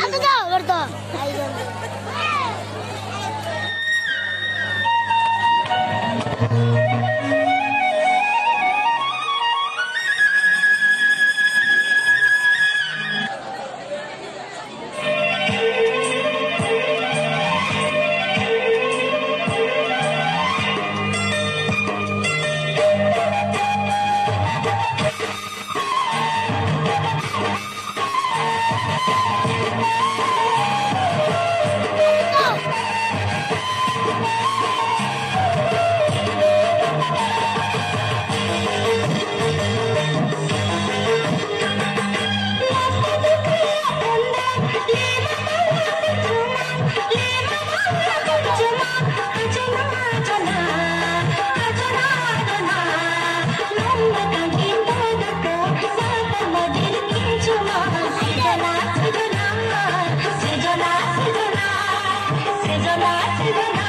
அதுதான் வருதான் じゃない自分が